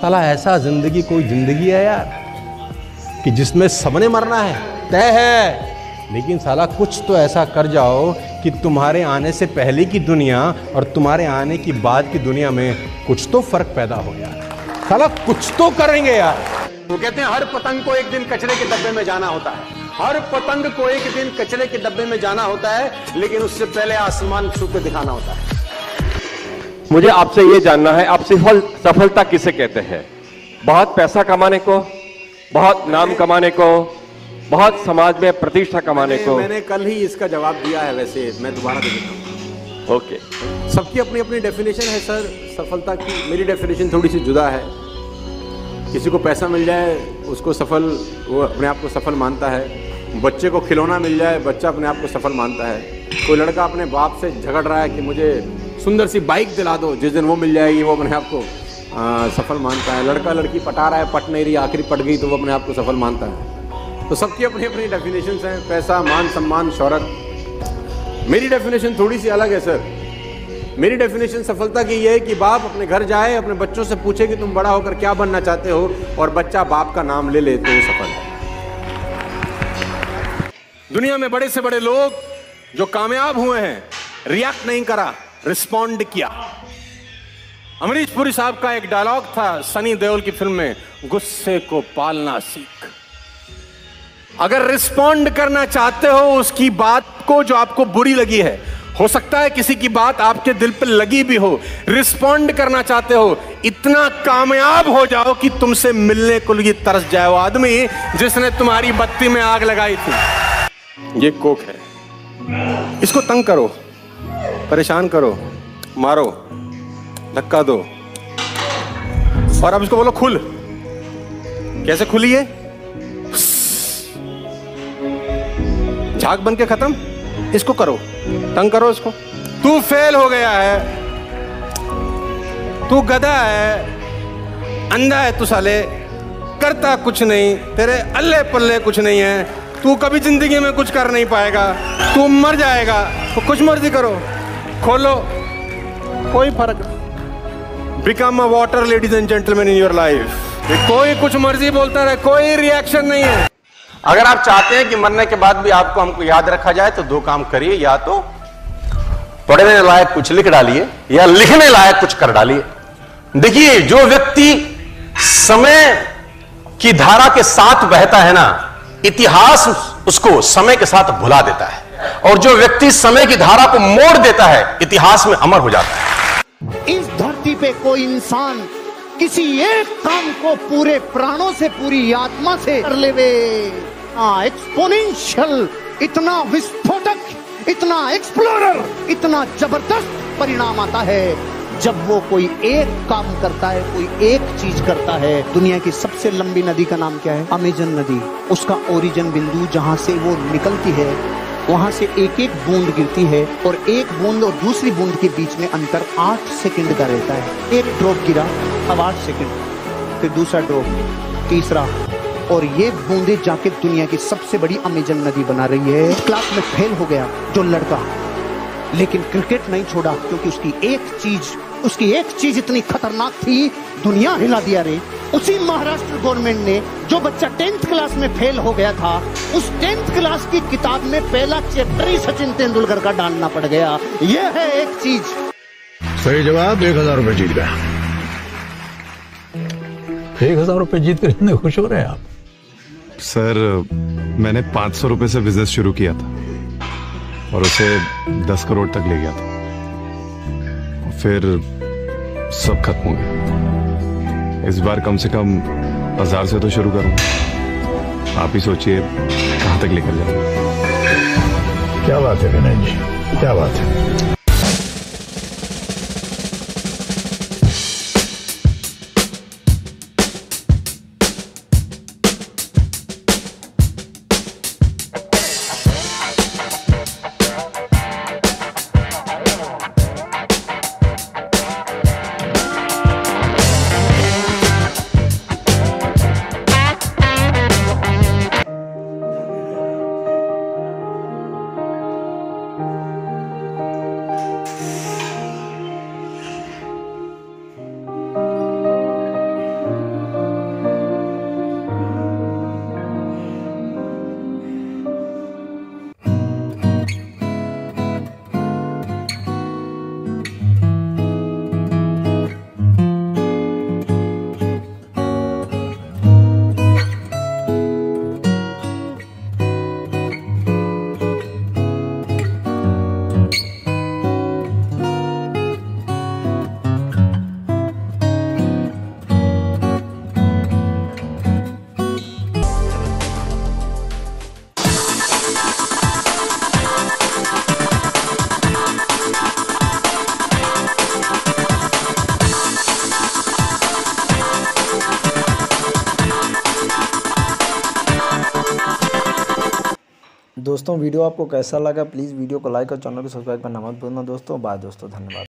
साला ऐसा ज़िंदगी कोई ज़िंदगी है यार, कि जिसमें सबने मरना है, तय है। लेकिन साला कुछ तो ऐसा कर जाओ कि तुम्हारे आने से पहले की दुनिया और तुम्हारे आने की बाद की दुनिया में कुछ तो फ़र्क पैदा हो यार। साला कुछ तो करेंगे यार। वो कहते हैं, हर पतंग को एक दिन कचरे के डब्बे में जाना होता है। हर पतंग को एक दिन कचरे के डब्बे में जाना होता है, लेकिन उससे पहले आसमान छू के दिखाना होता है। मुझे आपसे ये जानना है आप सफल सफलता किसे कहते हैं? बहुत पैसा कमाने को बहुत नाम कमाने को बहुत समाज में प्रतिष्ठा कमाने को। मैंने कल ही इसका जवाब दिया है वैसे मैं दोबारा दे देता हूँ। ओके। सबकी अपनी अपनी डेफिनेशन है सर सफलता की मेरी डेफिनेशन थोड़ी सी जुदा है। किसी को पैसा मिल जाए उसको सफल वो अपने आप को सफल मानता है। बच्चे को खिलौना मिल जाए बच्चा अपने आप को सफल मानता है। कोई लड़का अपने बाप से झगड़ रहा है कि मुझे सुंदर सी बाइक दिला दो जिस दिन वो मिल जाएगी वो अपने आप को आ, सफल मानता है। लड़का लड़की पटा रहा है पट नहीं रही आखिरी पट गई तो वो अपने आप को सफल मानता है। तो सबकी अपनी अपनी डेफिनेशन हैं पैसा मान सम्मान शौहरत। मेरी डेफिनेशन थोड़ी सी अलग है सर मेरी डेफिनेशन सफलता की यह है कि बाप अपने घर जाए अपने बच्चों से पूछे कि तुम बड़ा होकर क्या बनना चाहते हो और बच्चा बाप का नाम ले ले तो सफल है। दुनिया में बड़े से बड़े लोग जो कामयाब हुए हैं रिएक्ट नहीं करा। रिस्पॉन्ड किया। अमरीश पुरी साहब का एक डायलॉग था सनी देओल की फ़िल्म में, गुस्से को पालना सीख। अगर रिस्पॉन्ड करना चाहते हो, उसकी बात को जो आपको बुरी लगी है, हो सकता है किसी की बात आपके दिल पर लगी भी हो रिस्पॉन्ड करना चाहते हो, इतना कामयाब हो जाओ कि तुमसे मिलने को लिए तरस जाए वो आदमी जिसने तुम्हारी बत्ती में आग लगाई थी। ये कोक है। इसको तंग करो। परेशान करो, मारो, धक्का दो। और अब इसको बोलो खुल। कैसे खुली है झाग बन के खत्म। इसको करो, तंग करो इसको। तू फेल हो गया है। तू गधा है। अंधा है तू साले। करता कुछ नहीं। तेरे अल्ले पल्ले कुछ नहीं है। तू कभी ज़िंदगी में कुछ कर नहीं पाएगा। तू मर जाएगा। तो कुछ मर्ज़ी करो। खोलो। कोई फ़र्क become a water ladies and gentleman in your life कोई कुछ मर्ज़ी बोलता रहे, कोई रिएक्शन नहीं है। अगर आप चाहते हैं कि मरने के बाद भी आपको हमको याद रखा जाए तो दो काम करिए, या तो पढ़ने लायक कुछ लिख डालिए, या लिखने लायक कुछ कर डालिए। देखिए, जो व्यक्ति समय की धारा के साथ बहता है ना, इतिहास उसको समय के साथ भुला देता है। और जो व्यक्ति समय की धारा को मोड़ देता है, इतिहास में अमर हो जाता है। इस धरती पे कोई इंसान किसी एक काम को पूरे प्राणों से, पूरी आत्मा से कर लेवे। एक्सपोनेंशियल इतना विस्फोटक, इतना एक्सप्लोरर इतना ज़बरदस्त परिणाम आता है। जब वो कोई एक काम करता है, कोई एक चीज़ करता है, दुनिया की सबसे लंबी नदी का नाम क्या है? अमेजन नदी। उसका ओरिजिन बिंदु जहाँ से वो निकलती है वहाँ से एक एक बूंद गिरती है और एक बूंद और दूसरी बूंद के बीच में अंतर आठ सेकंड का रहता है। एक ड्रॉप गिरा, अब आठ सेकंड। फिर दूसरा ड्रॉप, तीसरा। और ये बूंदे जाके दुनिया की सबसे बड़ी अमेजन नदी बना रही है। क्लास में फेल हो गया जो लड़का। लेकिन क्रिकेट नहीं छोड़ा, क्योंकि उसकी एक चीज़, उसकी एक चीज़ इतनी खतरनाक थी, दुनिया हिला दिया रे। उसी महाराष्ट्र गवर्नमेंट ने जो बच्चा टेंथ क्लास में फेल हो गया था उस टेंथ क्लास की किताब में पहला चैप्टर ही सचिन तेंदुलकर का डालना पड़ गया। यह है एक चीज़। सही जवाब एक हज़ार रुपए जीत गया एक हज़ार रुपए जीत कर इतने खुश हो रहे हैं आप? सर मैंने पाँच सौ रुपये से बिज़नेस शुरू किया था और उसे दस करोड़ तक ले गया था। फिर सब खत्म हो गया। इस बार कम से कम हज़ार से तो शुरू करूँ। आप ही सोचिए कहाँ तक लेकर जाऊँ। क्या बात है विनय जी? क्या बात है? दोस्तों, वीडियो आपको कैसा लगा? प्लीज़ वीडियो को लाइक और चैनल को सब्सक्राइब करना मत भूलना। दोस्तों, बाय दोस्तों, धन्यवाद।